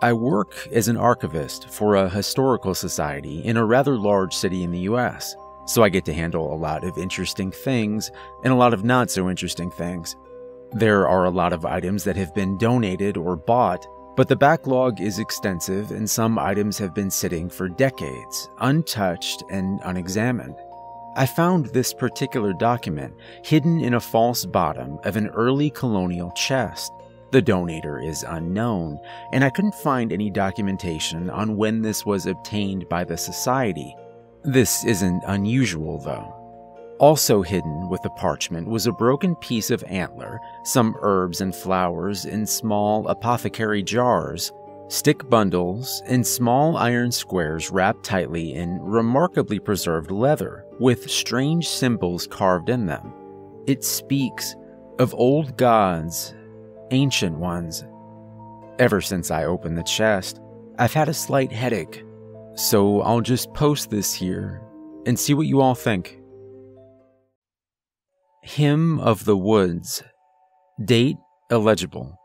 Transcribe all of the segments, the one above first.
I work as an archivist for a historical society in a rather large city in the US, so I get to handle a lot of interesting things and a lot of not so interesting things. There are a lot of items that have been donated or bought, but the backlog is extensive and some items have been sitting for decades, untouched and unexamined. I found this particular document hidden in a false bottom of an early colonial chest. The donator is unknown, and I couldn't find any documentation on when this was obtained by the society. This isn't unusual, though. Also hidden with the parchment was a broken piece of antler, some herbs and flowers in small apothecary jars, stick bundles, and small iron squares wrapped tightly in remarkably preserved leather, with strange symbols carved in them. It speaks of old gods, ancient ones. Ever since I opened the chest, I've had a slight headache, so I'll just post this here and see what you all think. Him of the Woods. Date illegible.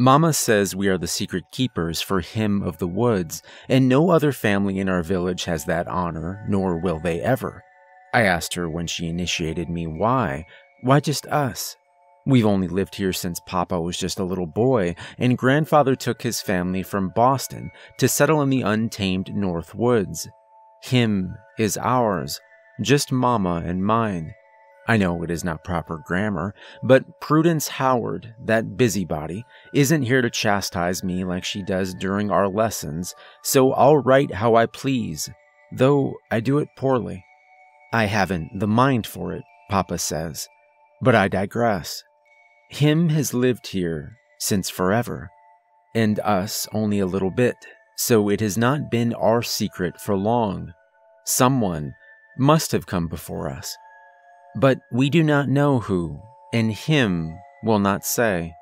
Mama says we are the secret keepers for Him of the Woods, and no other family in our village has that honor, nor will they ever. I asked her when she initiated me why. Why just us? We've only lived here since Papa was just a little boy, and grandfather took his family from Boston to settle in the untamed North Woods. Him is ours, just Mama and mine. I know it is not proper grammar, but Prudence Howard, that busybody, isn't here to chastise me like she does during our lessons, so I'll write how I please, though I do it poorly. I haven't the mind for it, Papa says, but I digress. Him has lived here since forever, and us only a little bit, so it has not been our secret for long. Someone must have come before us. But we do not know who, and him will not say.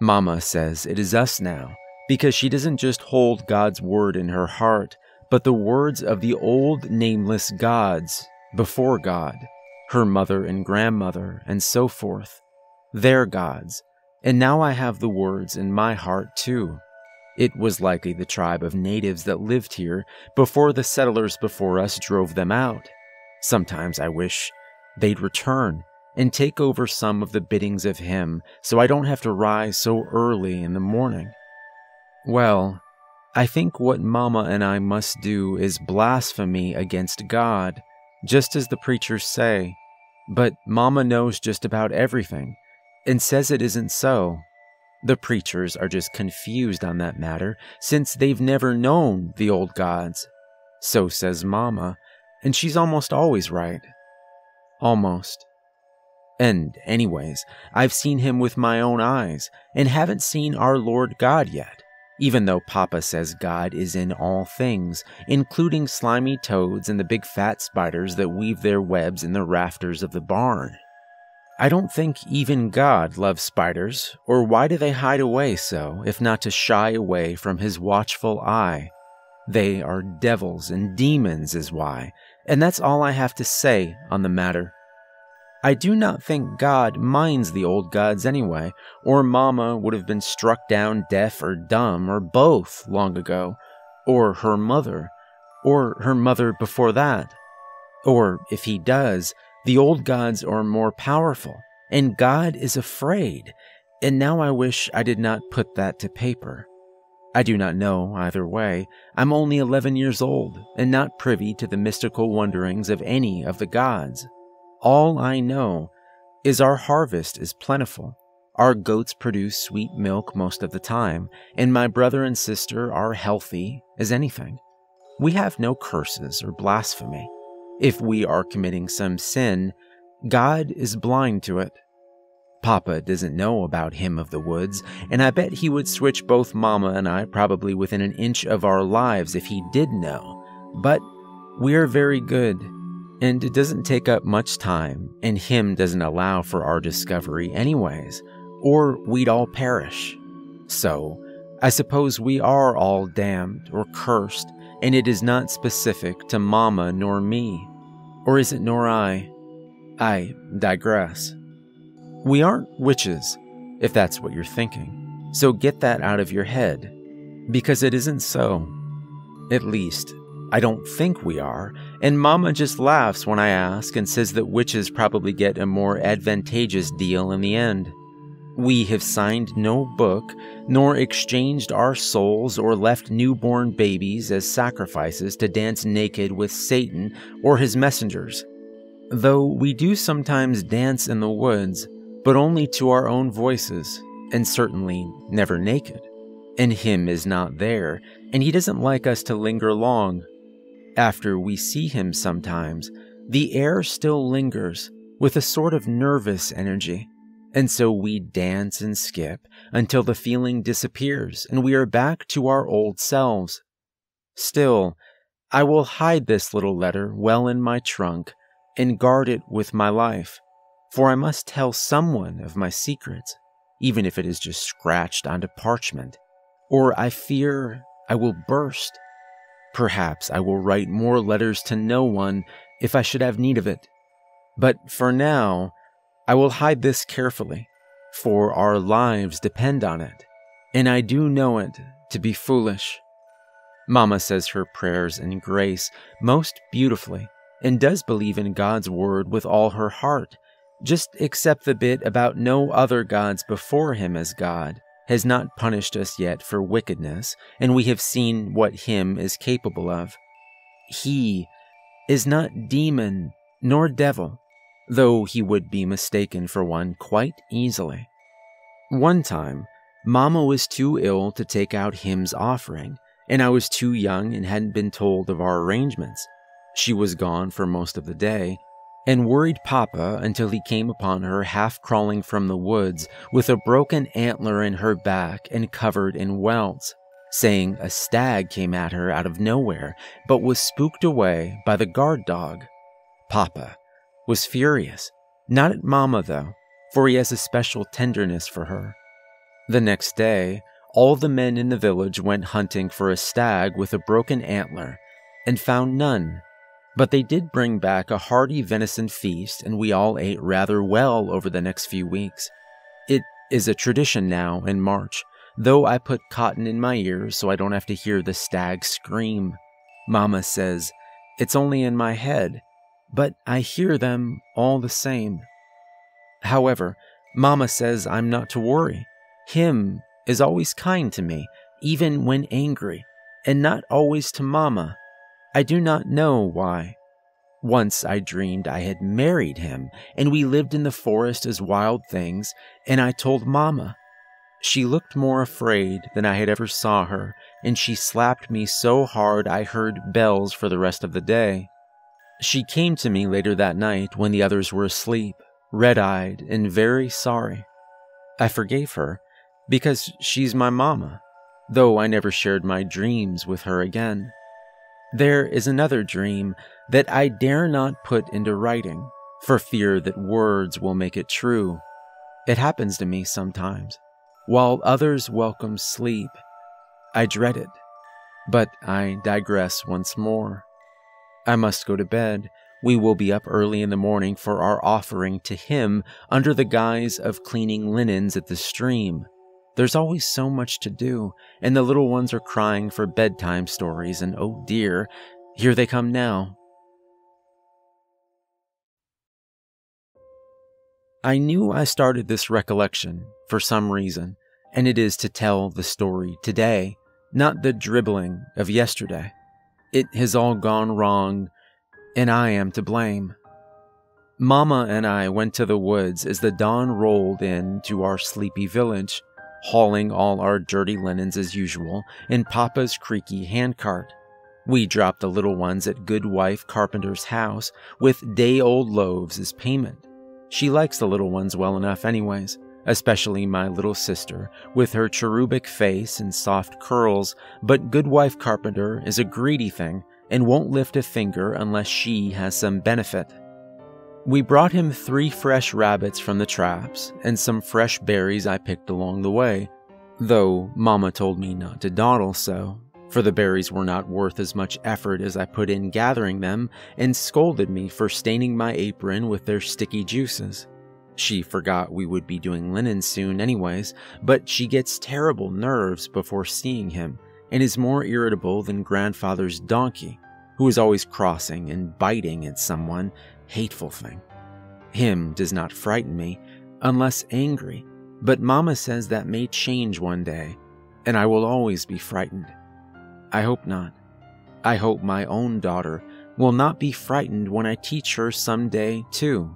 Mama says it is us now, because she doesn't just hold God's word in her heart, but the words of the old nameless gods before God, her mother and grandmother, and so forth. Their gods. And now I have the words in my heart too. It was likely the tribe of natives that lived here before the settlers before us drove them out. Sometimes I wish they'd return and take over some of the biddings of him so I don't have to rise so early in the morning. Well, I think what Mama and I must do is blasphemy against God, just as the preachers say. But Mama knows just about everything and says it isn't so. The preachers are just confused on that matter since they've never known the old gods. So says Mama, and she's almost always right. Almost. And, anyways, I've seen him with my own eyes, and haven't seen our Lord God yet, even though Papa says God is in all things, including slimy toads and the big fat spiders that weave their webs in the rafters of the barn. I don't think even God loves spiders, or why do they hide away so, if not to shy away from his watchful eye? They are devils and demons, is why, and that's all I have to say on the matter. I do not think God minds the old gods anyway, or Mama would have been struck down deaf or dumb, or both long ago, or her mother, or her mother before that. Or if he does, the old gods are more powerful, and God is afraid, and now I wish I did not put that to paper. I do not know either way. I'm only 11 years old and not privy to the mystical wonderings of any of the gods. All I know is our harvest is plentiful. Our goats produce sweet milk most of the time, and my brother and sister are healthy as anything. We have no curses or blasphemy. If we are committing some sin, God is blind to it Papa doesn't know about Him of the Woods, and I bet he would switch both Mama and I probably within an inch of our lives if he did know. But we're very good, and it doesn't take up much time, and Him doesn't allow for our discovery, anyways, or we'd all perish. So, I suppose we are all damned or cursed, and it is not specific to Mama nor me. Or is it nor I? I digress. We aren't witches, if that's what you're thinking. So get that out of your head, because it isn't so. At least, I don't think we are, and Mama just laughs when I ask and says that witches probably get a more advantageous deal in the end. We have signed no book, nor exchanged our souls or left newborn babies as sacrifices to dance naked with Satan or his messengers. Though we do sometimes dance in the woods, but only to our own voices, and certainly never naked. And him is not there, and he doesn't like us to linger long. After we see him sometimes, the air still lingers with a sort of nervous energy and so we dance and skip until the feeling disappears and we are back to our old selves. Still, I will hide this little letter well in my trunk and guard it with my life, for I must tell someone of my secrets, even if it is just scratched onto parchment, or I fear I will burst. Perhaps I will write more letters to no one if I should have need of it. But for now, I will hide this carefully, for our lives depend on it, and I do know it to be foolish. Mama says her prayers in grace most beautifully and does believe in God's word with all her heart, just except the bit about no other gods before him as God has not punished us yet for wickedness, and we have seen what him is capable of. He is not demon nor devil, though he would be mistaken for one quite easily. One time, Mama was too ill to take out him's offering, and I was too young and hadn't been told of our arrangements. She was gone for most of the day, and worried Papa until he came upon her half crawling from the woods with a broken antler in her back and covered in welts, saying a stag came at her out of nowhere but was spooked away by the guard dog. Papa, was furious. Not at Mama, though, for he has a special tenderness for her. The next day, all the men in the village went hunting for a stag with a broken antler and found none. But they did bring back a hearty venison feast, and we all ate rather well over the next few weeks. It is a tradition now in March, though I put cotton in my ears so I don't have to hear the stag scream. Mama says, It's only in my head, but I hear them all the same. However, Mama says I'm not to worry. Him is always kind to me, even when angry, and not always to Mama. I do not know why. Once I dreamed I had married him, and we lived in the forest as wild things, and I told Mama. She looked more afraid than I had ever saw her, and she slapped me so hard I heard bells for the rest of the day. She came to me later that night when the others were asleep, red eyed and very sorry. I forgave her because she's my mama, though I never shared my dreams with her again. There is another dream that I dare not put into writing for fear that words will make it true. It happens to me sometimes. While others welcome sleep, I dread it. But I digress once more. I must go to bed. We will be up early in the morning for our offering to him under the guise of cleaning linens at the stream. There's always so much to do, and the little ones are crying for bedtime stories, and oh dear, here they come now. I knew I started this recollection for some reason, and it is to tell the story today, not the dribbling of yesterday. It has all gone wrong, and I am to blame. Mama and I went to the woods as the dawn rolled in to our sleepy village, hauling all our dirty linens as usual in Papa's creaky handcart. We dropped the little ones at Goodwife Carpenter's house with day old loaves as payment. She likes the little ones well enough, anyways especially my little sister, with her cherubic face and soft curls, but Goodwife Carpenter is a greedy thing and won't lift a finger unless she has some benefit. We brought him three fresh rabbits from the traps and some fresh berries I picked along the way, though Mama told me not to dawdle so, for the berries were not worth as much effort as I put in gathering them and scolded me for staining my apron with their sticky juices. She forgot we would be doing linen soon, anyways, but she gets terrible nerves before seeing him and is more irritable than grandfather's donkey, who is always crossing and biting at someone, hateful thing. Him does not frighten me, unless angry, but Mama says that may change one day, and I will always be frightened. I hope not. I hope my own daughter will not be frightened when I teach her someday, too.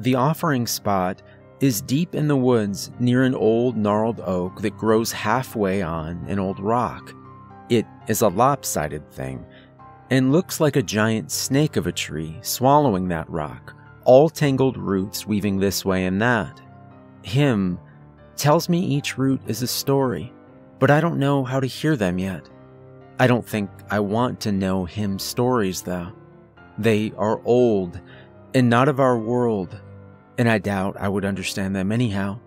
The offering spot is deep in the woods near an old gnarled oak that grows halfway on an old rock. It is a lopsided thing and looks like a giant snake of a tree swallowing that rock, all tangled roots weaving this way and that. Him tells me each root is a story, but I don't know how to hear them yet. I don't think I want to know him stories, though. They are old and not of our world, and I doubt I would understand them anyhow.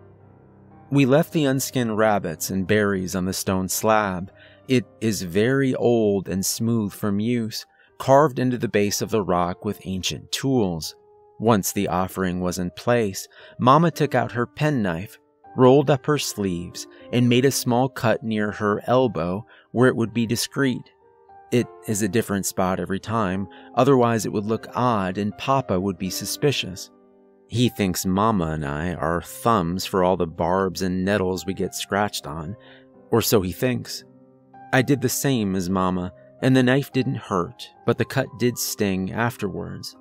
We left the unskinned rabbits and berries on the stone slab. It is very old and smooth from use, carved into the base of the rock with ancient tools. Once the offering was in place, Mama took out her penknife, rolled up her sleeves, and made a small cut near her elbow where it would be discreet. It is a different spot every time, otherwise, it would look odd and Papa would be suspicious. He thinks Mama and I are thumbs for all the barbs and nettles we get scratched on, or so he thinks. I did the same as Mama, and the knife didn't hurt, but the cut did sting afterwards.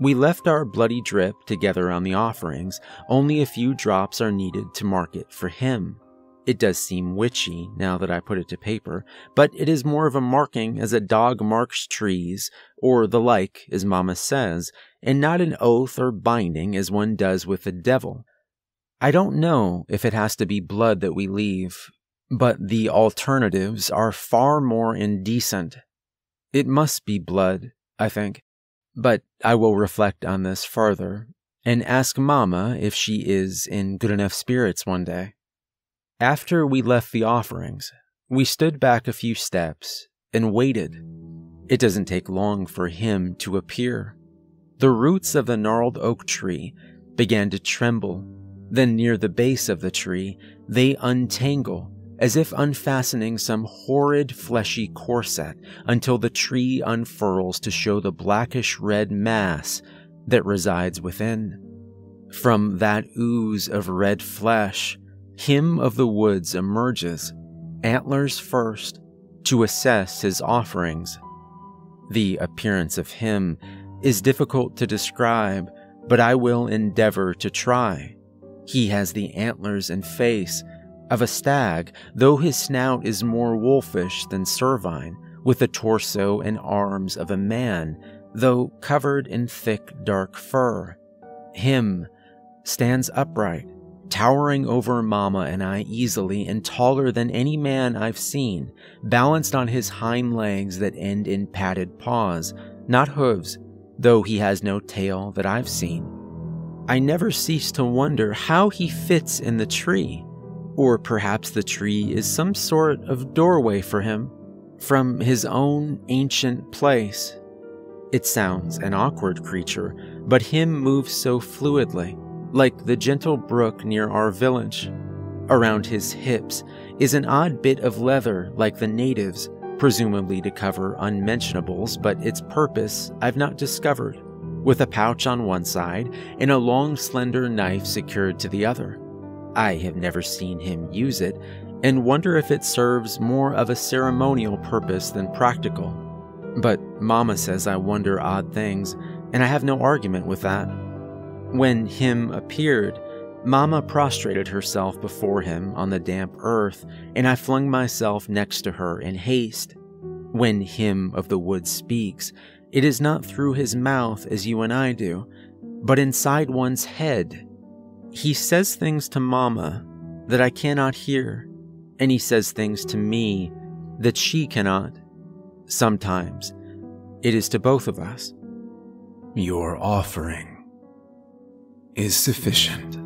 We left our bloody drip together on the offerings, only a few drops are needed to mark it for him. It does seem witchy now that I put it to paper, but it is more of a marking as a dog marks trees, or the like, as Mama says, and not an oath or binding as one does with the devil. I don't know if it has to be blood that we leave, but the alternatives are far more indecent. It must be blood, I think, but I will reflect on this further and ask Mamma if she is in good enough spirits one day. After we left the offerings, we stood back a few steps and waited. It doesn't take long for him to appear. The roots of the gnarled oak tree began to tremble. Then, near the base of the tree, they untangle as if unfastening some horrid fleshy corset until the tree unfurls to show the blackish red mass that resides within. From that ooze of red flesh, him of the Woods emerges, antlers first, to assess his offerings. The appearance of him is difficult to describe, but I will endeavor to try. He has the antlers and face of a stag, though his snout is more wolfish than cervine, with the torso and arms of a man, though covered in thick dark fur. Him stands upright, towering over Mama and I easily and taller than any man I've seen, balanced on his hind legs that end in padded paws, not hooves, though he has no tail that I've seen. I never cease to wonder how he fits in the tree, or perhaps the tree is some sort of doorway for him from his own ancient place. It sounds an awkward creature, but him moves so fluidly like the gentle brook near our village. Around his hips is an odd bit of leather like the natives, presumably to cover unmentionables, but its purpose I've not discovered, with a pouch on one side and a long slender knife secured to the other. I have never seen him use it and wonder if it serves more of a ceremonial purpose than practical. But Mama says I wonder odd things, and I have no argument with that. When him appeared, Mama prostrated herself before him on the damp earth, and I flung myself next to her in haste. When him of the wood speaks, it is not through his mouth as you and I do, but inside one's head. He says things to Mama that I cannot hear, and he says things to me that she cannot. Sometimes it is to both of us. Your offering is sufficient.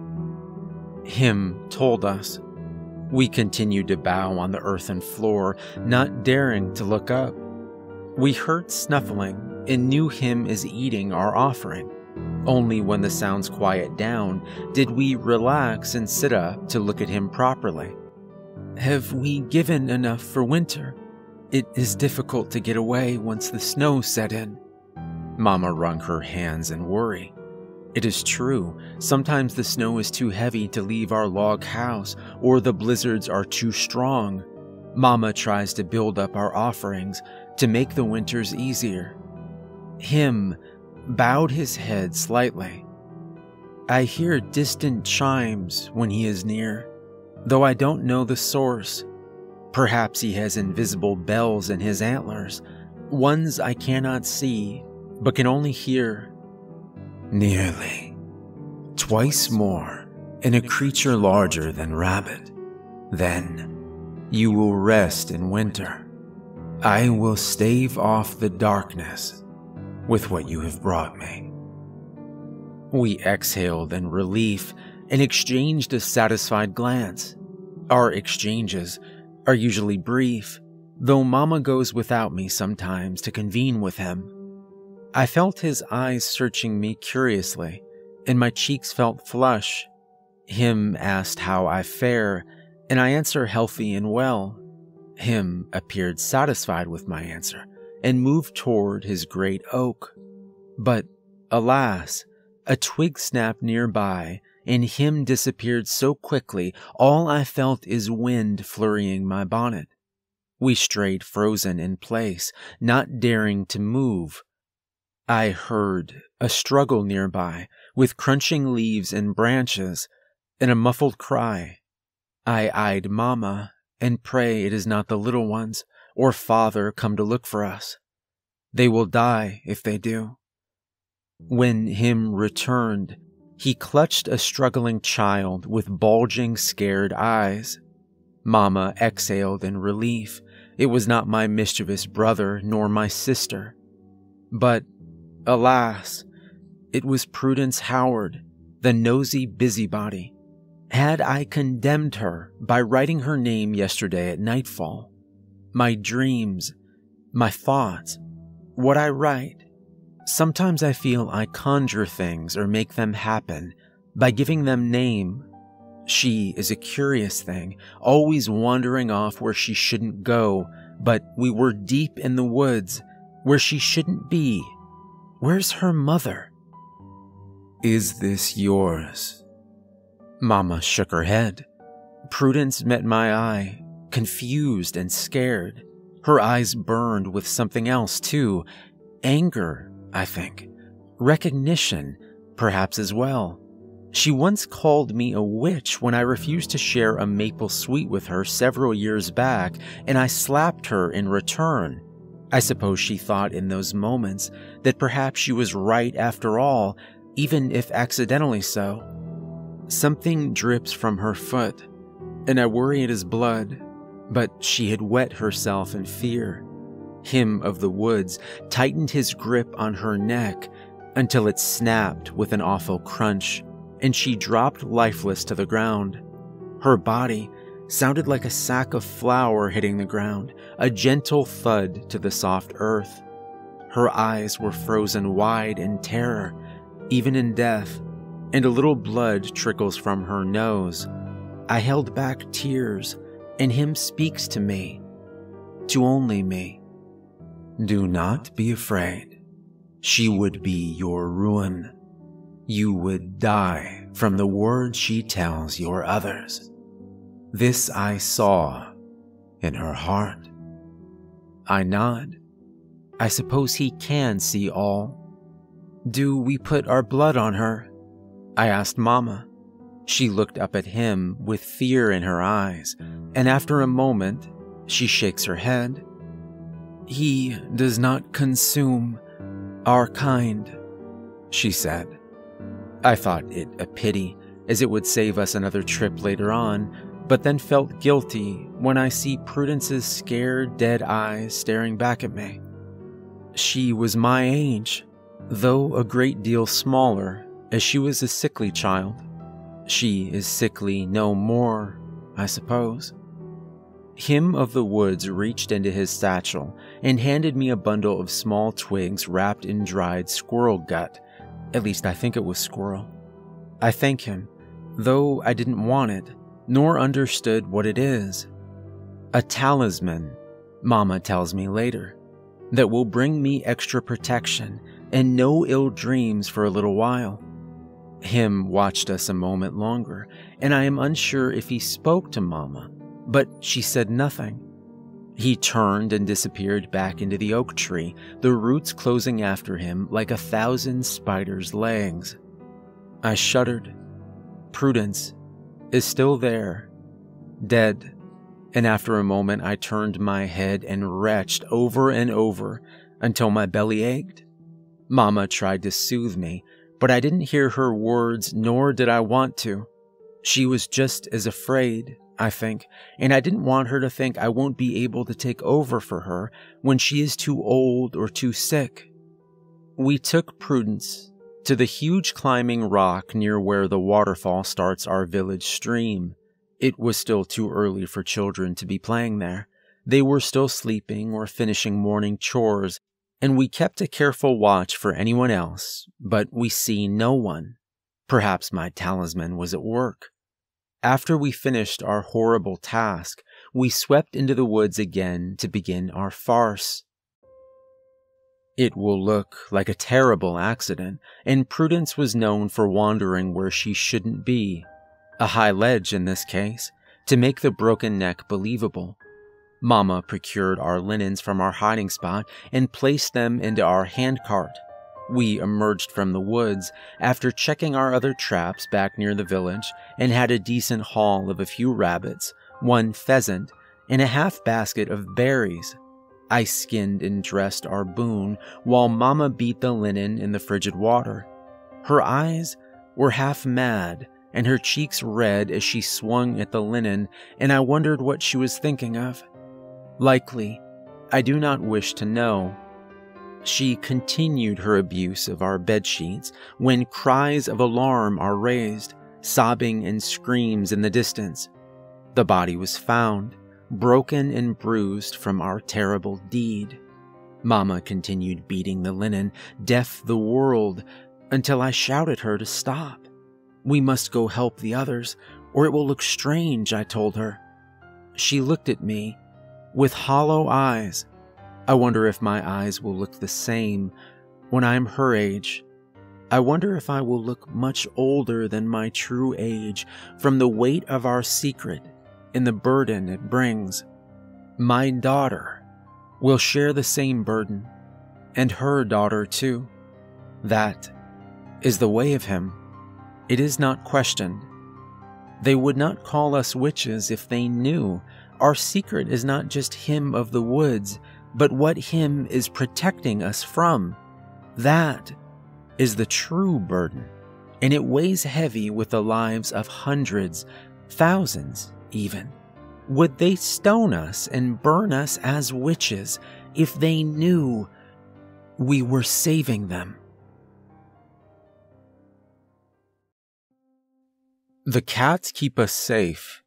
Him told us. We continued to bow on the earthen floor, not daring to look up. We heard snuffling and knew him as eating our offering. Only when the sounds quiet down did we relax and sit up to look at him properly. Have we given enough for winter? It is difficult to get away once the snow set in. Mama wrung her hands in worry. It is true, sometimes the snow is too heavy to leave our log house, or the blizzards are too strong. Mama tries to build up our offerings to make the winters easier. Him bowed his head slightly. I hear distant chimes when he is near, though I don't know the source. Perhaps he has invisible bells in his antlers, ones I cannot see, but can only hear. Nearly. Twice more, in a creature larger than rabbit. Then you will rest in winter. I will stave off the darkness with what you have brought me. We exhaled in relief and exchanged a satisfied glance. Our exchanges are usually brief, though Mama goes without me sometimes to convene with him. I felt his eyes searching me curiously, and my cheeks felt flush. Him asked how I fare, and I answer healthy and well. Him appeared satisfied with my answer and moved toward his great oak. But, alas, a twig snapped nearby, and him disappeared so quickly, all I felt is wind flurrying my bonnet. We strayed frozen in place, not daring to move. I heard a struggle nearby, with crunching leaves and branches, and a muffled cry. I eyed Mamma, and pray it is not the little ones or father come to look for us. They will die if they do. When him returned, he clutched a struggling child with bulging, scared eyes. Mamma exhaled in relief. It was not my mischievous brother nor my sister. But, alas, it was Prudence Howard, the nosy busybody. Had I condemned her by writing her name yesterday at nightfall? my dreams, my thoughts, what I write. Sometimes I feel I conjure things or make them happen by giving them name. She is a curious thing, always wandering off where she shouldn't go, but we were deep in the woods where she shouldn't be. Where's her mother? Is this yours? Mama shook her head. Prudence met my eye confused and scared. Her eyes burned with something else, too anger, I think, recognition, perhaps as well. She once called me a witch when I refused to share a maple sweet with her several years back, and I slapped her in return. I suppose she thought in those moments that perhaps she was right after all, even if accidentally so. Something drips from her foot, and I worry it is blood but she had wet herself in fear. Him of the woods tightened his grip on her neck until it snapped with an awful crunch, and she dropped lifeless to the ground. Her body sounded like a sack of flour hitting the ground, a gentle thud to the soft earth. Her eyes were frozen wide in terror, even in death, and a little blood trickles from her nose. I held back tears and him speaks to me, to only me. Do not be afraid. She would be your ruin. You would die from the words she tells your others. This I saw in her heart. I nod. I suppose he can see all. Do we put our blood on her? I asked Mama. She looked up at him with fear in her eyes, and after a moment, she shakes her head. He does not consume our kind, she said. I thought it a pity, as it would save us another trip later on, but then felt guilty when I see Prudence's scared, dead eyes staring back at me. She was my age, though a great deal smaller, as she was a sickly child. She is sickly no more, I suppose. Him of the woods reached into his satchel and handed me a bundle of small twigs wrapped in dried squirrel gut. At least I think it was Squirrel. I thank him, though I didn't want it, nor understood what it is. A talisman, Mama tells me later, that will bring me extra protection and no ill dreams for a little while. Him watched us a moment longer, and I am unsure if he spoke to Mama, but she said nothing. He turned and disappeared back into the oak tree, the roots closing after him like a thousand spiders' legs. I shuddered. Prudence is still there, dead, and after a moment I turned my head and retched over and over until my belly ached. Mama tried to soothe me, but I didn't hear her words nor did I want to. She was just as afraid I think, and I didn't want her to think I won't be able to take over for her when she is too old or too sick. We took Prudence to the huge climbing rock near where the waterfall starts our village stream. It was still too early for children to be playing there. They were still sleeping or finishing morning chores, and we kept a careful watch for anyone else, but we see no one. Perhaps my talisman was at work. After we finished our horrible task, we swept into the woods again to begin our farce. It will look like a terrible accident, and Prudence was known for wandering where she shouldn't be. A high ledge in this case, to make the broken neck believable. Mama procured our linens from our hiding spot and placed them into our handcart. We emerged from the woods after checking our other traps back near the village and had a decent haul of a few rabbits, one pheasant, and a half basket of berries. I skinned and dressed our boon while Mamma beat the linen in the frigid water. Her eyes were half mad and her cheeks red as she swung at the linen, and I wondered what she was thinking of. Likely, I do not wish to know. She continued her abuse of our bed sheets when cries of alarm are raised, sobbing and screams in the distance. The body was found, broken and bruised from our terrible deed. Mamma continued beating the linen, deaf the world, until I shouted her to stop. We must go help the others, or it will look strange, I told her. She looked at me with hollow eyes I wonder if my eyes will look the same when I am her age. I wonder if I will look much older than my true age from the weight of our secret and the burden it brings. My daughter will share the same burden, and her daughter too. That is the way of him. It is not questioned. They would not call us witches if they knew our secret is not just him of the woods but what Him is protecting us from. That is the true burden, and it weighs heavy with the lives of hundreds, thousands even. Would they stone us and burn us as witches if they knew we were saving them? The cats keep us safe.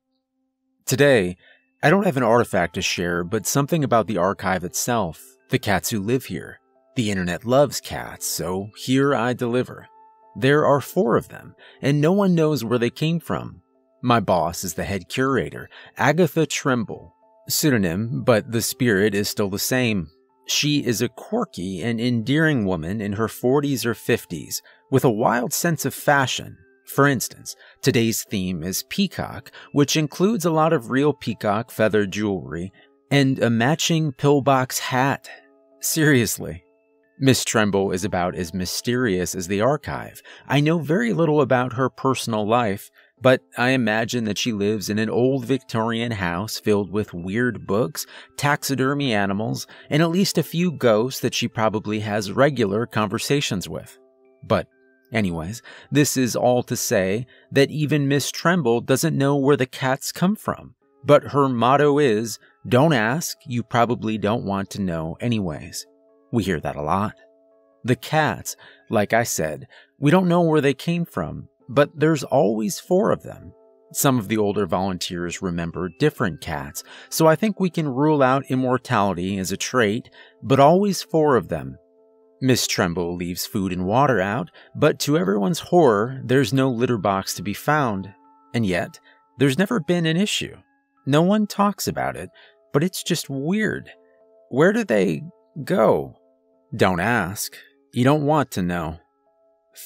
Today, I don't have an artifact to share, but something about the archive itself, the cats who live here. The internet loves cats, so here I deliver. There are four of them, and no one knows where they came from. My boss is the head curator, Agatha Tremble. Pseudonym, but the spirit is still the same. She is a quirky and endearing woman in her 40s or 50s, with a wild sense of fashion for instance, today's theme is peacock, which includes a lot of real peacock feather jewelry and a matching pillbox hat. Seriously. Miss Tremble is about as mysterious as the archive. I know very little about her personal life, but I imagine that she lives in an old Victorian house filled with weird books, taxidermy animals, and at least a few ghosts that she probably has regular conversations with. But Anyways, this is all to say that even Miss Tremble doesn't know where the cats come from. But her motto is don't ask, you probably don't want to know anyways. We hear that a lot. The cats, like I said, we don't know where they came from, but there's always four of them. Some of the older volunteers remember different cats, so I think we can rule out immortality as a trait, but always four of them Miss Tremble leaves food and water out, but to everyone's horror, there's no litter box to be found. And yet, there's never been an issue. No one talks about it, but it's just weird. Where do they go? Don't ask. You don't want to know.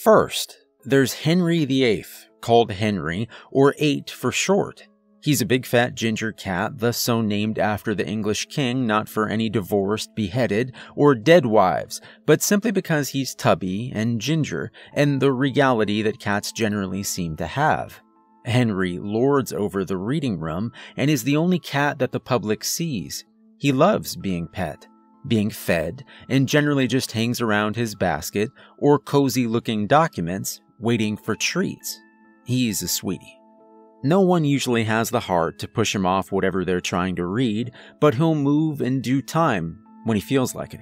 First, there's Henry VIII, called Henry, or Eight for short. He's a big fat ginger cat, thus so named after the English king, not for any divorced, beheaded, or dead wives, but simply because he's tubby and ginger, and the regality that cats generally seem to have. Henry lords over the reading room and is the only cat that the public sees. He loves being pet, being fed, and generally just hangs around his basket or cozy looking documents, waiting for treats. He's a sweetie. No one usually has the heart to push him off whatever they're trying to read, but he'll move in due time when he feels like it.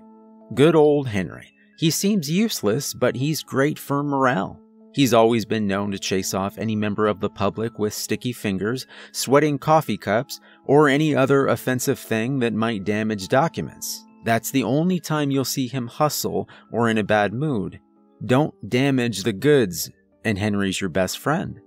Good old Henry. He seems useless, but he's great for morale. He's always been known to chase off any member of the public with sticky fingers, sweating coffee cups, or any other offensive thing that might damage documents. That's the only time you'll see him hustle or in a bad mood. Don't damage the goods, and Henry's your best friend.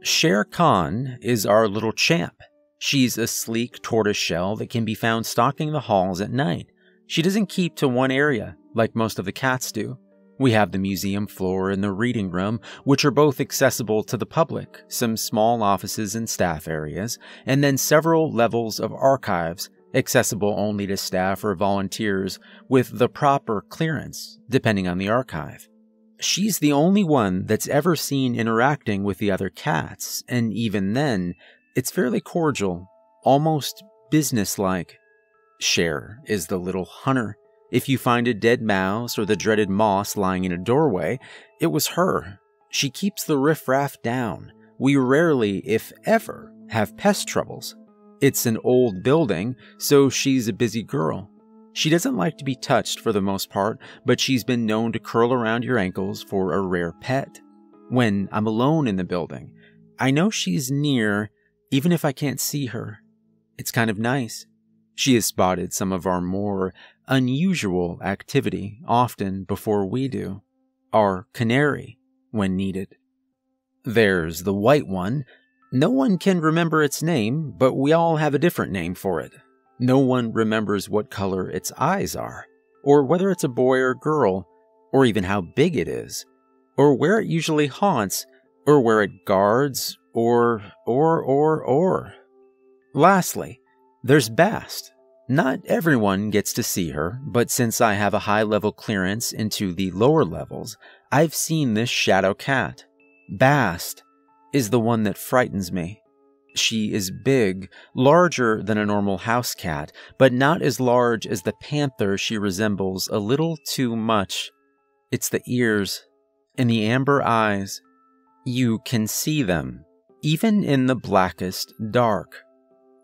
Shere Khan is our little champ. She's a sleek tortoise shell that can be found stalking the halls at night. She doesn't keep to one area, like most of the cats do. We have the museum floor and the reading room, which are both accessible to the public, some small offices and staff areas, and then several levels of archives, accessible only to staff or volunteers with the proper clearance, depending on the archive. She's the only one that's ever seen interacting with the other cats, and even then, it's fairly cordial, almost businesslike. Shere is the little hunter. If you find a dead mouse or the dreaded moss lying in a doorway, it was her. She keeps the riffraff down. We rarely, if ever, have pest troubles. It's an old building, so she's a busy girl. She doesn't like to be touched for the most part, but she's been known to curl around your ankles for a rare pet. When I'm alone in the building, I know she's near, even if I can't see her. It's kind of nice. She has spotted some of our more unusual activity often before we do. Our canary, when needed. There's the white one. No one can remember its name, but we all have a different name for it. No one remembers what color its eyes are, or whether it's a boy or girl, or even how big it is, or where it usually haunts, or where it guards, or, or, or, or. Lastly, there's Bast. Not everyone gets to see her, but since I have a high level clearance into the lower levels, I've seen this shadow cat. Bast is the one that frightens me. She is big, larger than a normal house cat, but not as large as the panther she resembles a little too much. It's the ears and the amber eyes. You can see them, even in the blackest dark.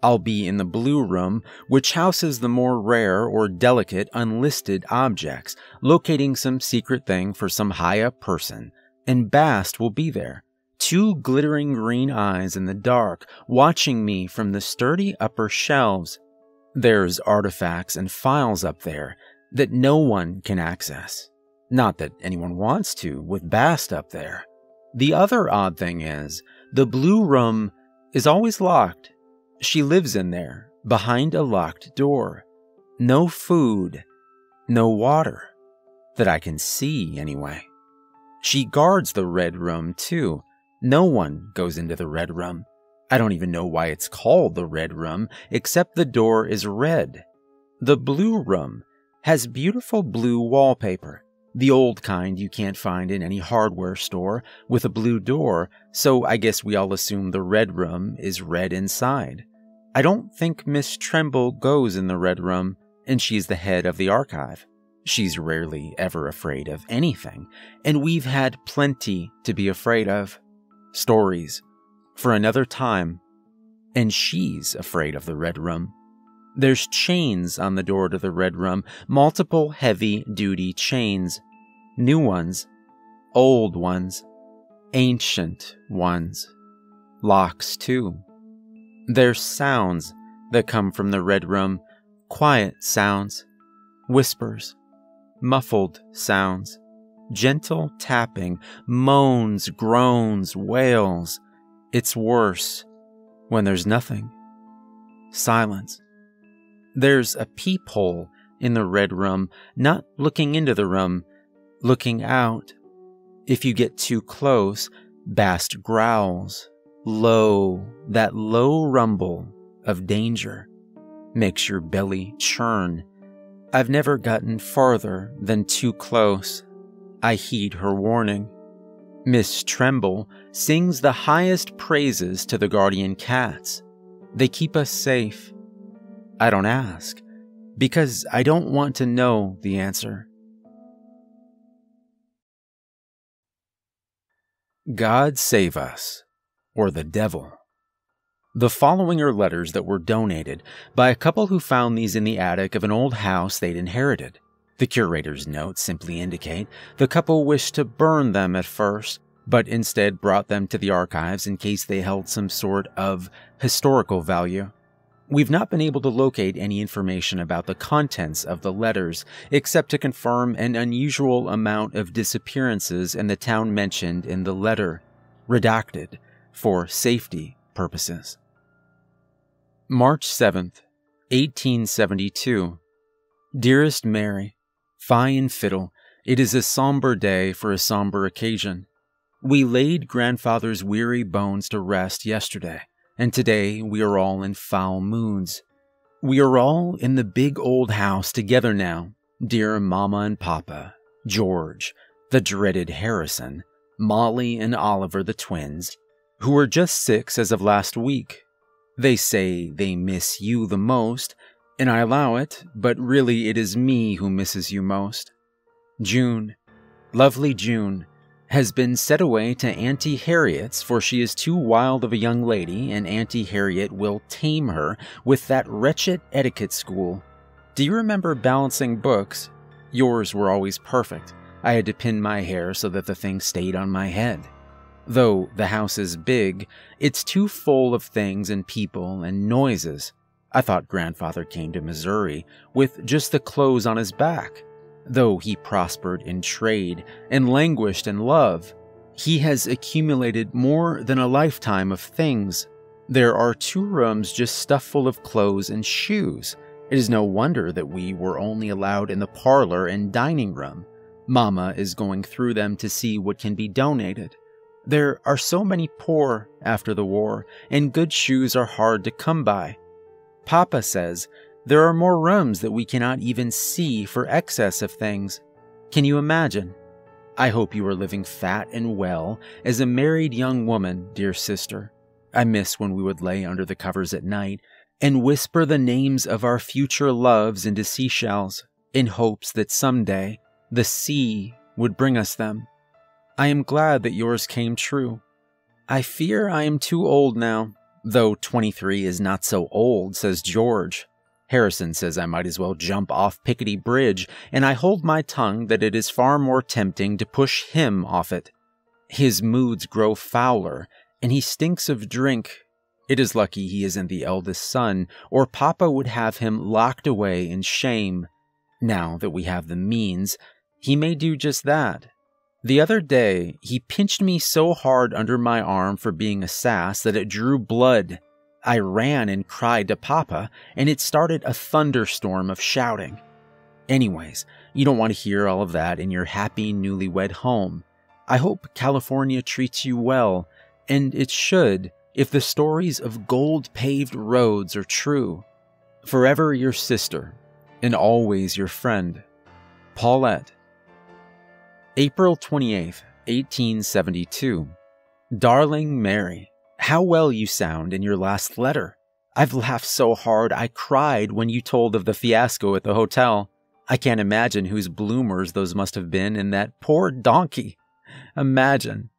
I'll be in the blue room, which houses the more rare or delicate unlisted objects, locating some secret thing for some high up person, and Bast will be there two glittering green eyes in the dark, watching me from the sturdy upper shelves. There's artifacts and files up there that no one can access. Not that anyone wants to, with Bast up there. The other odd thing is, the blue room is always locked. She lives in there, behind a locked door. No food, no water. That I can see, anyway. She guards the red room, too, no one goes into the Red Room. I don't even know why it's called the Red Room, except the door is red. The Blue Room has beautiful blue wallpaper, the old kind you can't find in any hardware store, with a blue door, so I guess we all assume the Red Room is red inside. I don't think Miss Tremble goes in the Red Room, and she's the head of the archive. She's rarely ever afraid of anything, and we've had plenty to be afraid of stories for another time, and she's afraid of the Red Room. There's chains on the door to the Red Room, multiple heavy duty chains. New ones, old ones, ancient ones. Locks, too. There's sounds that come from the Red Room, quiet sounds, whispers, muffled sounds, gentle tapping, moans, groans, wails. It's worse when there's nothing. Silence. There's a peephole in the red room, not looking into the room, looking out. If you get too close, Bast growls, low, that low rumble of danger makes your belly churn. I've never gotten farther than too close. I heed her warning. Miss Tremble sings the highest praises to the guardian cats. They keep us safe. I don't ask, because I don't want to know the answer. God Save Us, or the Devil. The following are letters that were donated by a couple who found these in the attic of an old house they'd inherited. The curator's notes simply indicate the couple wished to burn them at first, but instead brought them to the archives in case they held some sort of historical value. We've not been able to locate any information about the contents of the letters, except to confirm an unusual amount of disappearances in the town mentioned in the letter, redacted for safety purposes. March 7th, 1872. Dearest Mary, fine fiddle, it is a somber day for a somber occasion. We laid grandfather's weary bones to rest yesterday and today we are all in foul moods. We are all in the big old house together now, dear Mama and Papa, George, the dreaded Harrison, Molly and Oliver the twins, who are just six as of last week. They say they miss you the most, and I allow it, but really it is me who misses you most. June, lovely June, has been set away to Auntie Harriet's, for she is too wild of a young lady, and Auntie Harriet will tame her with that wretched etiquette school. Do you remember balancing books? Yours were always perfect. I had to pin my hair so that the thing stayed on my head. Though the house is big, it's too full of things and people and noises. I thought grandfather came to Missouri with just the clothes on his back. Though he prospered in trade and languished in love, he has accumulated more than a lifetime of things. There are two rooms just stuffed full of clothes and shoes. It is no wonder that we were only allowed in the parlor and dining room. Mama is going through them to see what can be donated. There are so many poor after the war, and good shoes are hard to come by. Papa says there are more rooms that we cannot even see for excess of things. Can you imagine? I hope you are living fat and well as a married young woman, dear sister. I miss when we would lay under the covers at night and whisper the names of our future loves into seashells in hopes that someday the sea would bring us them. I am glad that yours came true. I fear I am too old now, though 23 is not so old, says George. Harrison says I might as well jump off Piccadilly Bridge, and I hold my tongue that it is far more tempting to push him off it. His moods grow fouler, and he stinks of drink. It is lucky he isn't the eldest son, or Papa would have him locked away in shame. Now that we have the means, he may do just that. The other day, he pinched me so hard under my arm for being a sass that it drew blood. I ran and cried to Papa, and it started a thunderstorm of shouting. Anyways, you don't want to hear all of that in your happy newlywed home. I hope California treats you well, and it should if the stories of gold paved roads are true. Forever your sister, and always your friend, Paulette. April 28th, 1872. Darling Mary, how well you sound in your last letter. I've laughed so hard I cried when you told of the fiasco at the hotel. I can't imagine whose bloomers those must have been in that poor donkey. Imagine.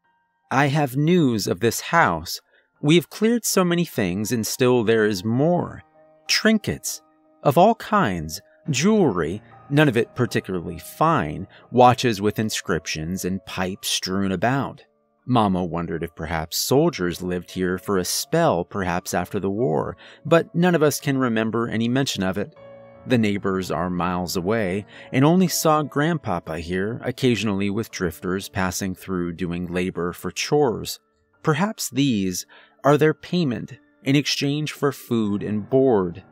I have news of this house. We have cleared so many things, and still there is more. Trinkets of all kinds, jewelry, none of it particularly fine, watches with inscriptions, and pipes strewn about. Mama wondered if perhaps soldiers lived here for a spell, perhaps after the war, but none of us can remember any mention of it. The neighbors are miles away and only saw Grandpapa here occasionally with drifters passing through doing labor for chores. Perhaps these are their payment in exchange for food and board.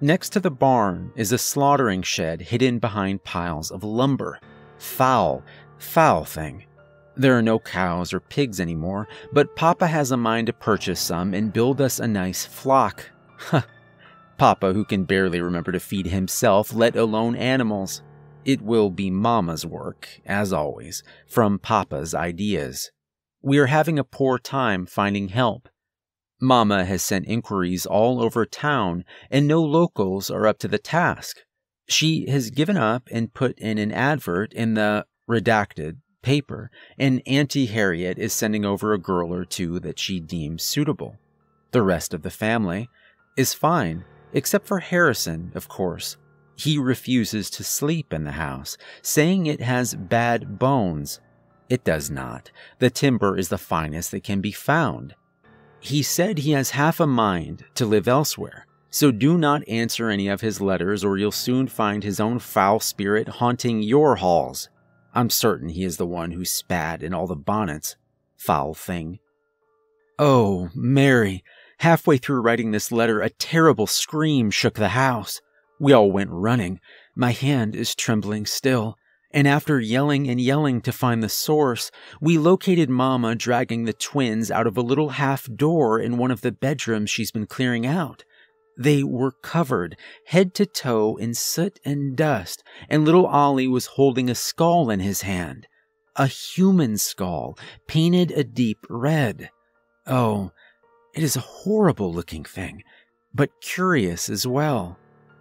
Next to the barn is a slaughtering shed hidden behind piles of lumber. Foul, foul thing. There are no cows or pigs anymore, but Papa has a mind to purchase some and build us a nice flock. Papa, who can barely remember to feed himself, let alone animals. It will be Mama's work, as always, from Papa's ideas. We are having a poor time finding help. Mama has sent inquiries all over town, and no locals are up to the task. She has given up and put in an advert in the redacted paper, and Auntie Harriet is sending over a girl or two that she deems suitable. The rest of the family is fine, except for Harrison, of course. He refuses to sleep in the house, saying it has bad bones. It does not. The timber is the finest that can be found. He said he has half a mind to live elsewhere, so do not answer any of his letters or you'll soon find his own foul spirit haunting your halls. I'm certain he is the one who spat in all the bonnets. Foul thing. Oh, Mary, halfway through writing this letter, a terrible scream shook the house. We all went running. My hand is trembling still. And after yelling and yelling to find the source, we located Mama dragging the twins out of a little half door in one of the bedrooms she's been clearing out. They were covered head to toe in soot and dust, and little Ollie was holding a skull in his hand. A human skull, painted a deep red. Oh, it is a horrible looking thing, but curious as well.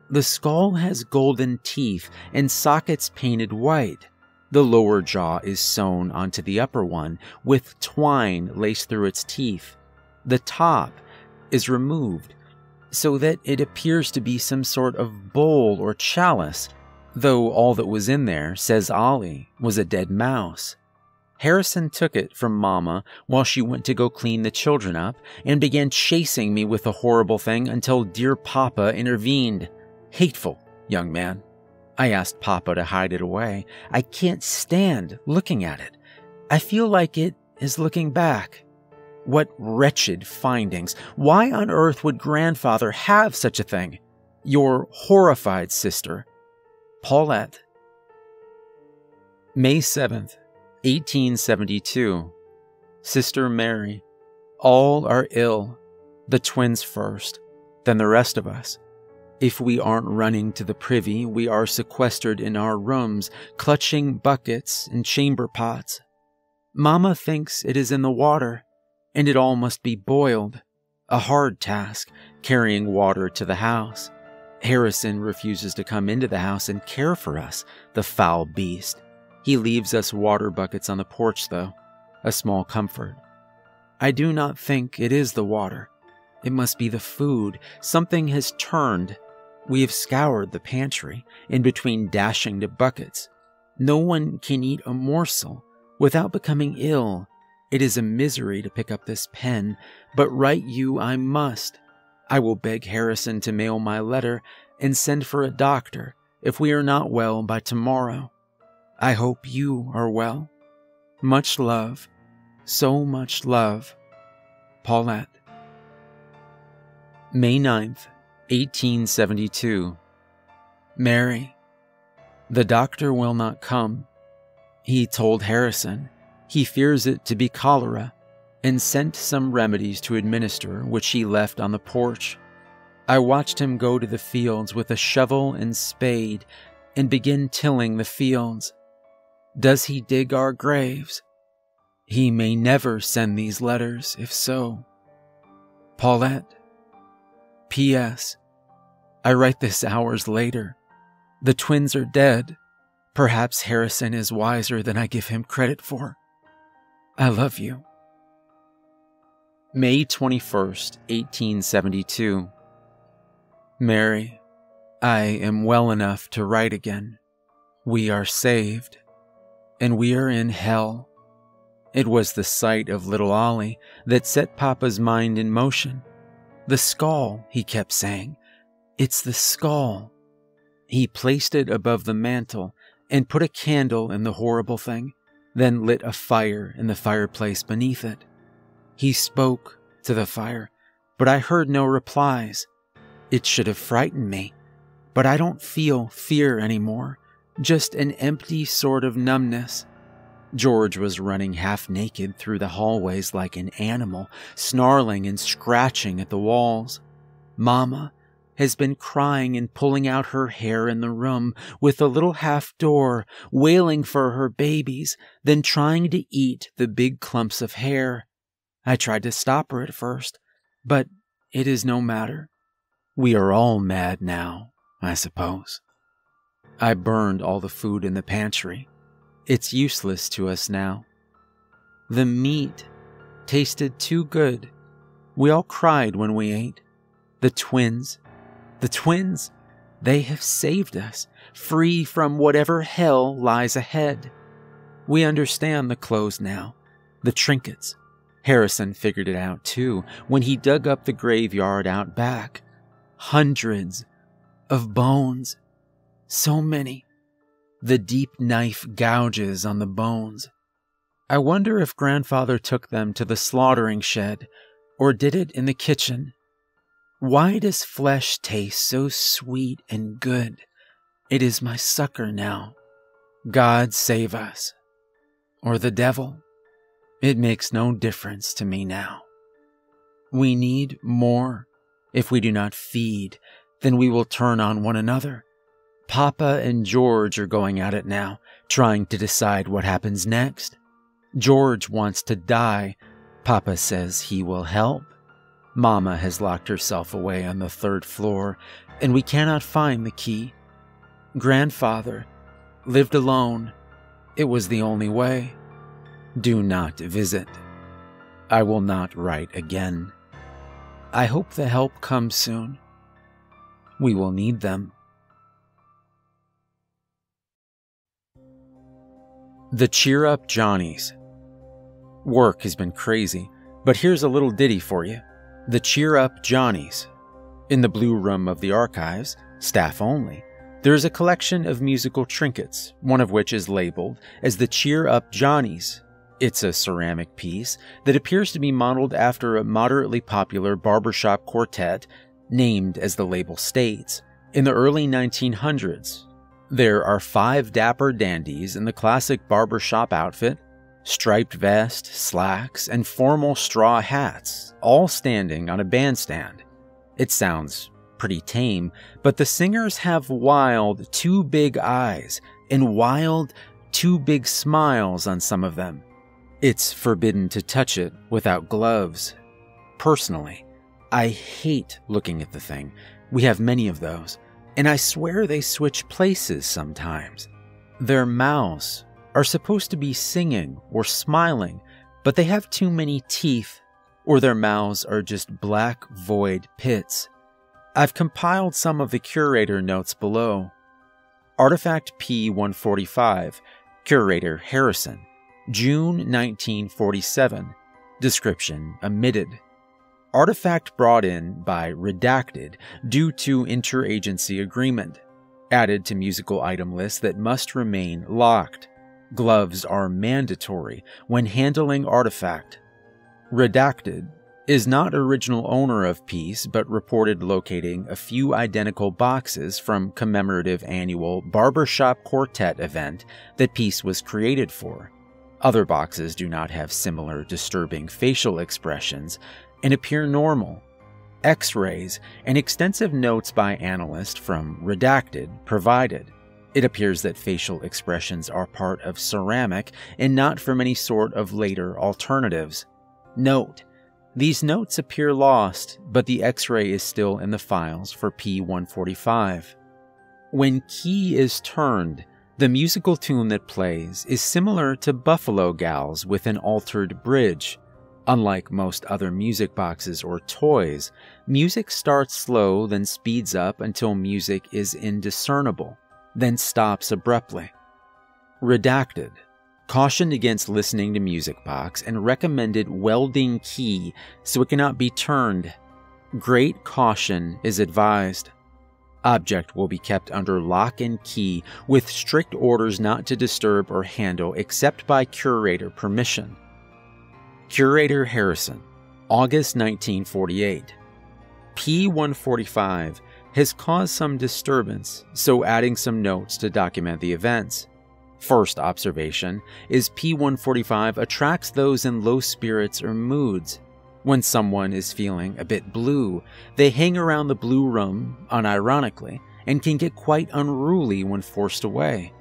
The skull has golden teeth and sockets painted white. The lower jaw is sewn onto the upper one with twine laced through its teeth. The top is removed so that it appears to be some sort of bowl or chalice, though all that was in there, says Ollie, was a dead mouse. Harrison took it from Mama while she went to go clean the children up and began chasing me with the horrible thing until dear Papa intervened. Hateful, young man. I asked Papa to hide it away. I can't stand looking at it. I feel like it is looking back. What wretched findings. Why on earth would grandfather have such a thing? Your horrified sister, Paulette. May 7th, 1872. Sister Mary. All are ill. The twins first, then the rest of us. If we aren't running to the privy, we are sequestered in our rooms, clutching buckets and chamber pots. Mamma thinks it is in the water and it all must be boiled. A hard task, carrying water to the house. Harrison refuses to come into the house and care for us, the foul beast. He leaves us water buckets on the porch, though, a small comfort. I do not think it is the water. It must be the food. Something has turned. We have scoured the pantry, in between dashing to buckets. No one can eat a morsel without becoming ill it is a misery to pick up this pen, but write you I must. I will beg Harrison to mail my letter and send for a doctor if we are not well by tomorrow. I hope you are well. Much love, so much love. Paulette. May 9th, 1872. Mary. The doctor will not come. He told Harrison he fears it to be cholera and sent some remedies to administer, which he left on the porch. I watched him go to the fields with a shovel and spade and begin tilling the fields. Does he dig our graves? He may never send these letters, if so. Paulette. P.S. I write this hours later. The twins are dead. Perhaps Harrison is wiser than I give him credit for. I love you. May 21st, 1872. Mary, I am well enough to write again. We are saved, and we are in hell. It was the sight of little Ollie that set Papa's mind in motion. The skull, he kept saying. It's the skull. He placed it above the mantel and put a candle in the horrible thing, then lit a fire in the fireplace beneath it. He spoke to the fire, but I heard no replies. It should have frightened me, but I don't feel fear anymore, just an empty sort of numbness. George was running half naked through the hallways like an animal, snarling and scratching at the walls. Mama has been crying and pulling out her hair in the room with the little half door, wailing for her babies, then trying to eat the big clumps of hair. I tried to stop her at first, but it is no matter. We are all mad now, I suppose. I burned all the food in the pantry. It's useless to us now. The meat tasted too good. We all cried when we ate. The twins, the twins, they have saved us, free from whatever hell lies ahead. We understand the clothes now, the trinkets. Harrison figured it out too when he dug up the graveyard out back. Hundreds of bones. So many. The deep knife gouges on the bones. I wonder if grandfather took them to the slaughtering shed or did it in the kitchen. Why does flesh taste so sweet and good? It is my succor now. God save us. Or the devil. It makes no difference to me now. We need more. If we do not feed, then we will turn on one another. Papa and George are going at it now, trying to decide what happens next. George wants to die. Papa says he will help. Mama has locked herself away on the third floor, and we cannot find the key. Grandfather lived alone. It was the only way. Do not visit. I will not write again. I hope the help comes soon. We will need them. The Cheer Up Johnnies. Work has been crazy, but here's a little ditty for you. The Cheer Up Johnnies. In the Blue Room of the Archives, staff only, there is a collection of musical trinkets, one of which is labeled as the Cheer Up Johnnies. It's a ceramic piece that appears to be modeled after a moderately popular barbershop quartet named as the label states in the early 1900s. There are five dapper dandies in the classic barbershop outfit striped vest, slacks, and formal straw hats, all standing on a bandstand. It sounds pretty tame, but the singers have wild, too big eyes and wild, too big smiles on some of them. It's forbidden to touch it without gloves. Personally, I hate looking at the thing. We have many of those, and I swear they switch places sometimes. Their mouths are supposed to be singing or smiling, but they have too many teeth, or their mouths are just black void pits. I've compiled some of the curator notes below. Artifact P145, Curator Harrison, June 1947. Description omitted. Artifact brought in by Redacted due to interagency agreement. Added to musical item list that must remain locked. Gloves are mandatory when handling artifact. Redacted is not original owner of piece but reported locating a few identical boxes from commemorative annual barbershop quartet event that piece was created for. Other boxes do not have similar disturbing facial expressions and appear normal. X-rays and extensive notes by analyst from Redacted provided. It appears that facial expressions are part of ceramic and not from any sort of later alternatives. Note, these notes appear lost, but the X ray is still in the files for P145. When key is turned, the musical tune that plays is similar to Buffalo Gals with an altered bridge. Unlike most other music boxes or toys, music starts slow then speeds up until music is indiscernible then stops abruptly. Redacted cautioned against listening to Music Box and recommended welding key so it cannot be turned. Great caution is advised. Object will be kept under lock and key with strict orders not to disturb or handle except by curator permission. Curator Harrison, August 1948. P145 has caused some disturbance, so adding some notes to document the events. First observation is P145 attracts those in low spirits or moods. When someone is feeling a bit blue, they hang around the blue room unironically and can get quite unruly when forced away.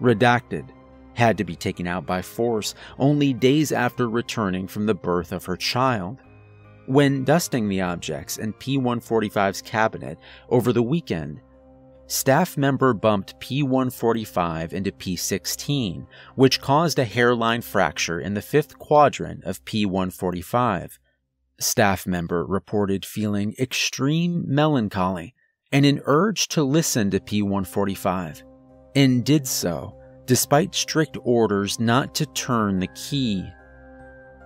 Redacted had to be taken out by force only days after returning from the birth of her child. When dusting the objects in P145's cabinet over the weekend, staff member bumped P145 into P16, which caused a hairline fracture in the fifth quadrant of P145. Staff member reported feeling extreme melancholy and an urge to listen to P145, and did so despite strict orders not to turn the key.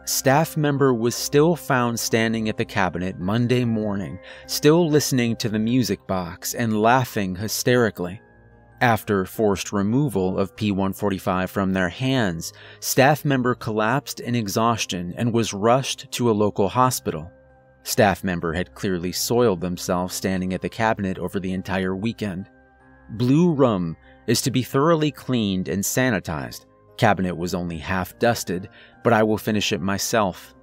Staff member was still found standing at the cabinet Monday morning, still listening to the music box and laughing hysterically. After forced removal of P145 from their hands, staff member collapsed in exhaustion and was rushed to a local hospital. Staff member had clearly soiled themselves standing at the cabinet over the entire weekend. Blue Room is to be thoroughly cleaned and sanitized. Cabinet was only half dusted, but I will finish it myself.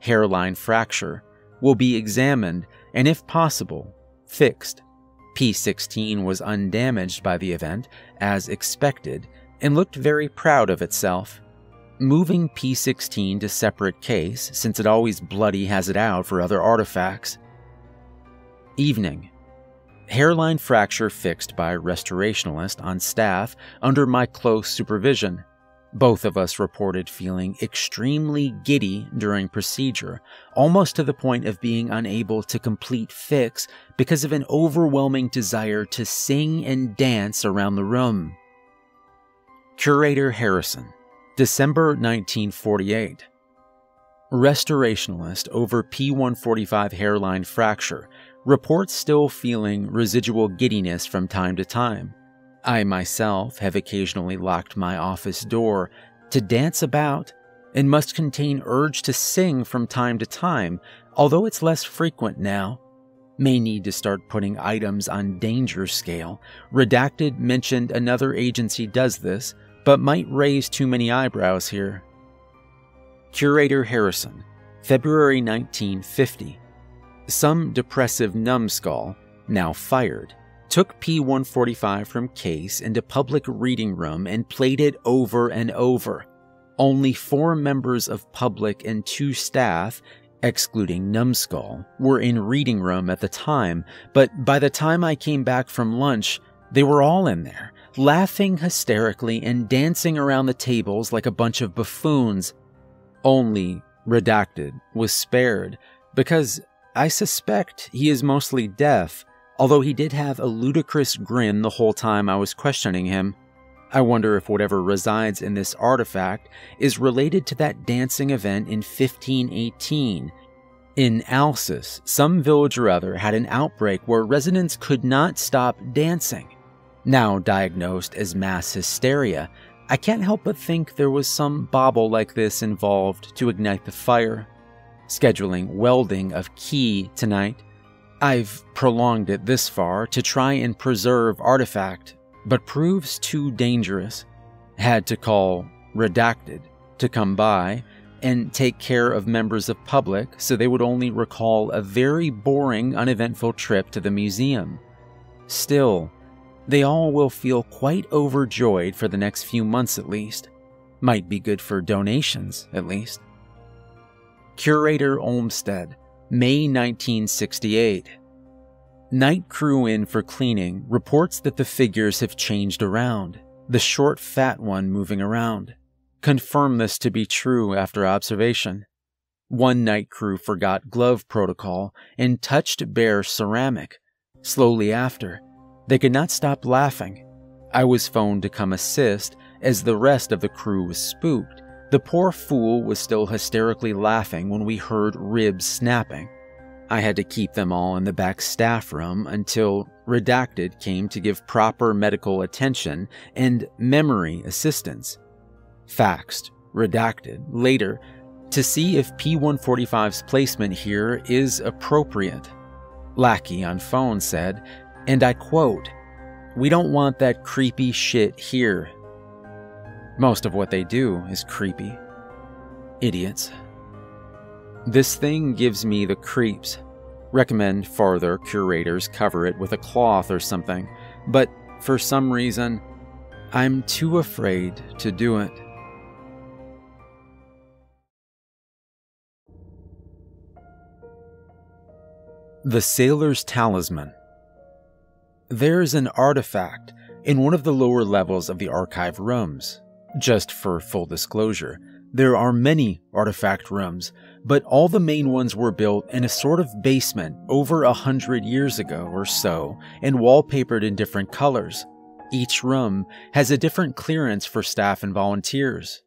Hairline fracture will be examined and, if possible, fixed. P16 was undamaged by the event, as expected, and looked very proud of itself. Moving P16 to separate case, since it always bloody has it out for other artifacts. Evening. Hairline fracture fixed by restorationalist on staff under my close supervision. Both of us reported feeling extremely giddy during procedure, almost to the point of being unable to complete fix because of an overwhelming desire to sing and dance around the room. Curator Harrison, December 1948. Restorationalist over P145 hairline fracture reports still feeling residual giddiness from time to time. I myself have occasionally locked my office door to dance about and must contain urge to sing from time to time, although it's less frequent now. May need to start putting items on danger scale. Redacted mentioned another agency does this, but might raise too many eyebrows here. Curator Harrison, February 1950. Some depressive numbskull, now fired, took P145 from case into public reading room and played it over and over. Only four members of public and two staff, excluding Numbskull, were in reading room at the time, but by the time I came back from lunch, they were all in there, laughing hysterically and dancing around the tables like a bunch of buffoons. Only Redacted was spared, because I suspect he is mostly deaf, although he did have a ludicrous grin the whole time I was questioning him. I wonder if whatever resides in this artifact is related to that dancing event in 1518. In Alsace, some village or other had an outbreak where residents could not stop dancing. Now diagnosed as mass hysteria, I can't help but think there was some bauble like this involved to ignite the fire scheduling welding of key tonight. I've prolonged it this far to try and preserve artifact, but proves too dangerous. Had to call redacted to come by and take care of members of public so they would only recall a very boring, uneventful trip to the museum. Still, they all will feel quite overjoyed for the next few months at least. Might be good for donations, at least. Curator Olmsted, May 1968. Night crew in for cleaning reports that the figures have changed around, the short, fat one moving around. Confirm this to be true after observation. One night crew forgot glove protocol and touched bare ceramic. Slowly after, they could not stop laughing. I was phoned to come assist as the rest of the crew was spooked the poor fool was still hysterically laughing when we heard ribs snapping. I had to keep them all in the back staff room until Redacted came to give proper medical attention and memory assistance. Faxed, Redacted, later, to see if P145's placement here is appropriate. Lackey on phone said, and I quote, We don't want that creepy shit here. Most of what they do is creepy. Idiots. This thing gives me the creeps. Recommend farther curators cover it with a cloth or something, but for some reason, I'm too afraid to do it. The Sailor's Talisman. There's an artifact in one of the lower levels of the archive rooms. Just for full disclosure, there are many artifact rooms, but all the main ones were built in a sort of basement over a hundred years ago or so and wallpapered in different colors. Each room has a different clearance for staff and volunteers.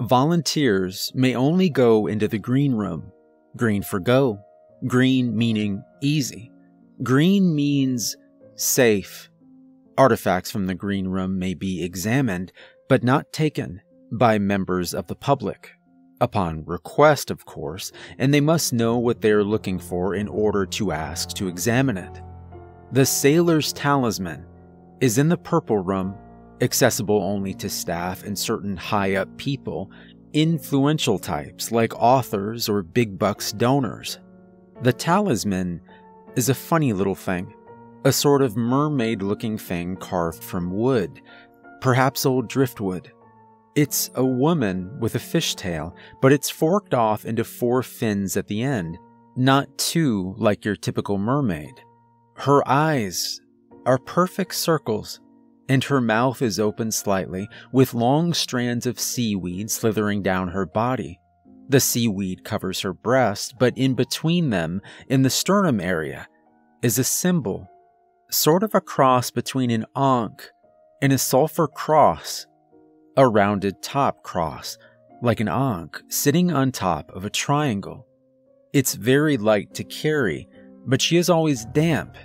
Volunteers may only go into the green room. Green for go. Green meaning easy. Green means safe. Artifacts from the green room may be examined, but not taken by members of the public. Upon request, of course, and they must know what they are looking for in order to ask to examine it. The Sailor's Talisman is in the Purple Room, accessible only to staff and certain high up people, influential types like authors or big bucks donors. The talisman is a funny little thing, a sort of mermaid looking thing carved from wood, perhaps old driftwood. It's a woman with a fishtail, but it's forked off into four fins at the end, not two like your typical mermaid. Her eyes are perfect circles, and her mouth is open slightly, with long strands of seaweed slithering down her body. The seaweed covers her breast, but in between them, in the sternum area, is a symbol, sort of a cross between an ankh and a sulfur cross, a rounded top cross, like an ankh, sitting on top of a triangle. It's very light to carry, but she is always damp.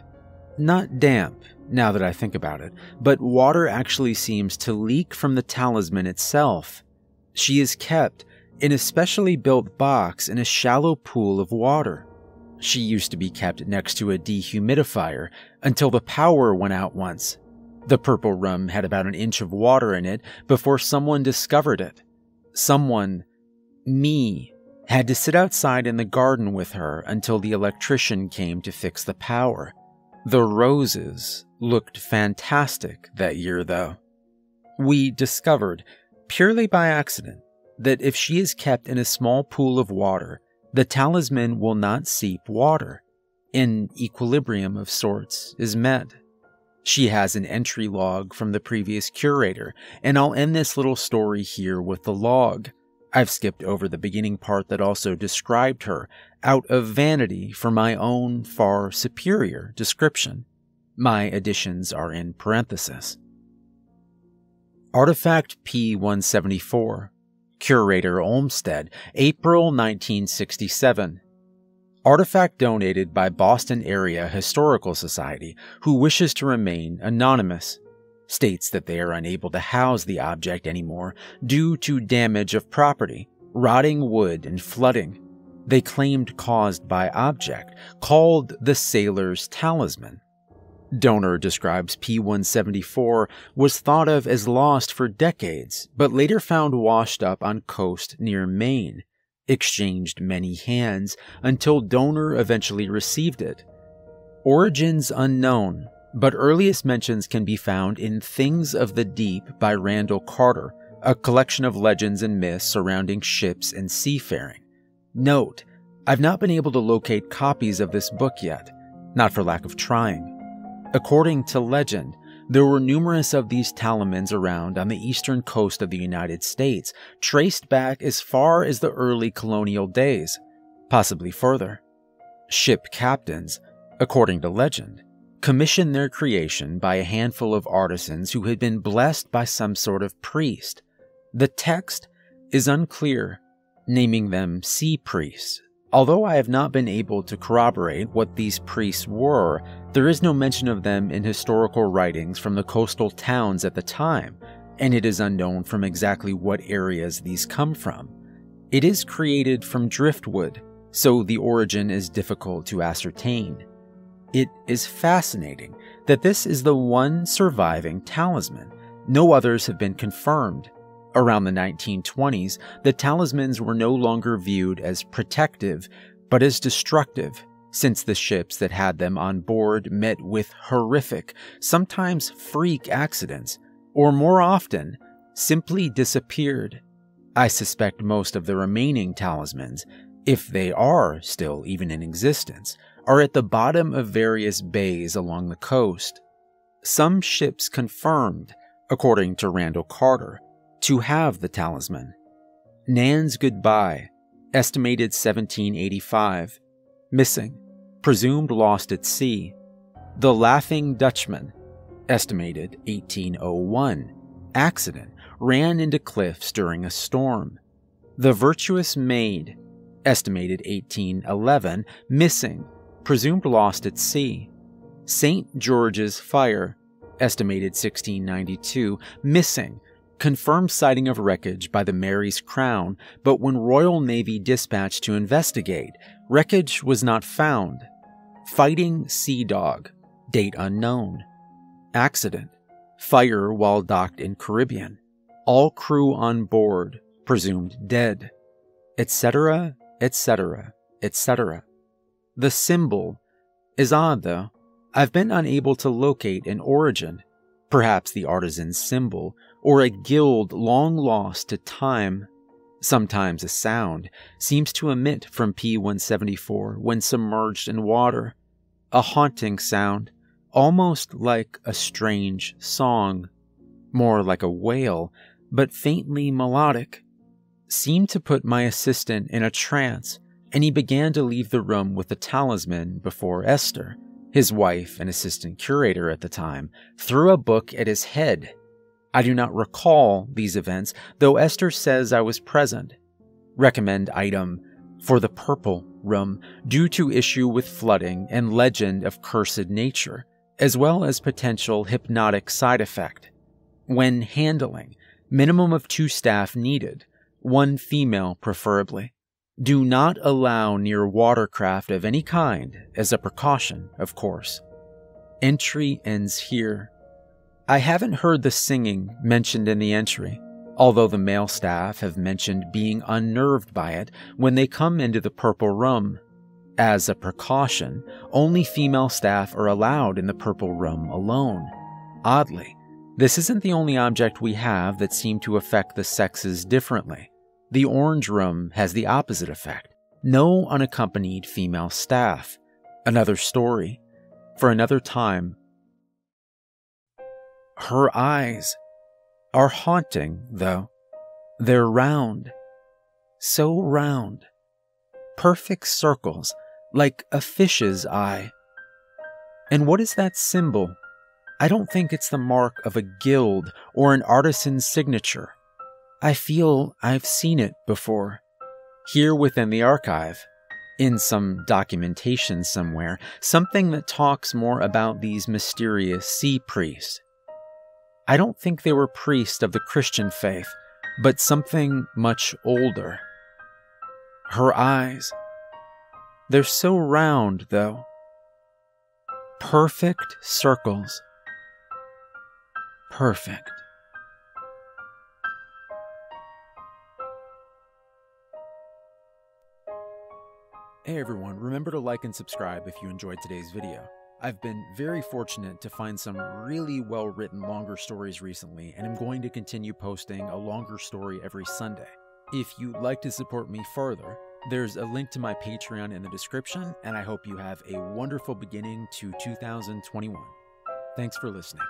Not damp, now that I think about it, but water actually seems to leak from the talisman itself. She is kept in a specially built box in a shallow pool of water. She used to be kept next to a dehumidifier until the power went out once. The purple room had about an inch of water in it before someone discovered it. Someone, me, had to sit outside in the garden with her until the electrician came to fix the power. The roses looked fantastic that year, though. We discovered, purely by accident, that if she is kept in a small pool of water, the talisman will not seep water. An equilibrium of sorts is met. She has an entry log from the previous curator, and I'll end this little story here with the log. I've skipped over the beginning part that also described her, out of vanity for my own far superior description. My additions are in parenthesis. Artifact P174 Curator Olmsted, April 1967. Artifact donated by Boston Area Historical Society, who wishes to remain anonymous. States that they are unable to house the object anymore due to damage of property, rotting wood, and flooding. They claimed caused by object, called the Sailor's Talisman. Donor describes P174 was thought of as lost for decades, but later found washed up on coast near Maine. Exchanged many hands until donor eventually received it. Origins unknown, but earliest mentions can be found in Things of the Deep by Randall Carter, a collection of legends and myths surrounding ships and seafaring. Note, I've not been able to locate copies of this book yet, not for lack of trying. According to legend, there were numerous of these talismans around on the eastern coast of the United States, traced back as far as the early colonial days, possibly further. Ship captains, according to legend, commissioned their creation by a handful of artisans who had been blessed by some sort of priest. The text is unclear, naming them sea priests, Although I have not been able to corroborate what these priests were, there is no mention of them in historical writings from the coastal towns at the time, and it is unknown from exactly what areas these come from. It is created from driftwood, so the origin is difficult to ascertain. It is fascinating that this is the one surviving talisman. No others have been confirmed. Around the 1920s, the talismans were no longer viewed as protective, but as destructive, since the ships that had them on board met with horrific, sometimes freak accidents, or more often, simply disappeared. I suspect most of the remaining talismans, if they are still even in existence, are at the bottom of various bays along the coast. Some ships confirmed, according to Randall Carter, to have the talisman. Nan's Goodbye, estimated 1785, missing, presumed lost at sea. The Laughing Dutchman, estimated 1801, accident, ran into cliffs during a storm. The Virtuous Maid, estimated 1811, missing, presumed lost at sea. St. George's Fire, estimated 1692, missing, confirmed sighting of wreckage by the Mary's Crown, but when Royal Navy dispatched to investigate, wreckage was not found. Fighting Sea Dog, date unknown. Accident, fire while docked in Caribbean. All crew on board, presumed dead. Etc., etc., etc. The symbol is odd though. I've been unable to locate an origin, perhaps the artisan's symbol, or a guild long lost to time. Sometimes a sound seems to emit from P 174 when submerged in water, a haunting sound, almost like a strange song, more like a wail, but faintly melodic. Seemed to put my assistant in a trance, and he began to leave the room with the talisman before Esther, his wife and assistant curator at the time, threw a book at his head I do not recall these events, though Esther says I was present. Recommend item for the purple room due to issue with flooding and legend of cursed nature, as well as potential hypnotic side effect. When handling, minimum of two staff needed, one female preferably. Do not allow near watercraft of any kind, as a precaution, of course. Entry ends here. I haven't heard the singing mentioned in the entry, although the male staff have mentioned being unnerved by it when they come into the purple room. As a precaution, only female staff are allowed in the purple room alone. Oddly, this isn't the only object we have that seem to affect the sexes differently. The orange room has the opposite effect no unaccompanied female staff. Another story. For another time, her eyes are haunting, though. They're round. So round. Perfect circles, like a fish's eye. And what is that symbol? I don't think it's the mark of a guild or an artisan's signature. I feel I've seen it before. Here within the archive, in some documentation somewhere, something that talks more about these mysterious sea priests. I don't think they were priests of the Christian faith, but something much older. Her eyes. They're so round, though. Perfect circles. Perfect. Hey everyone, remember to like and subscribe if you enjoyed today's video. I've been very fortunate to find some really well written longer stories recently, and I'm going to continue posting a longer story every Sunday. If you'd like to support me further, there's a link to my Patreon in the description, and I hope you have a wonderful beginning to 2021. Thanks for listening.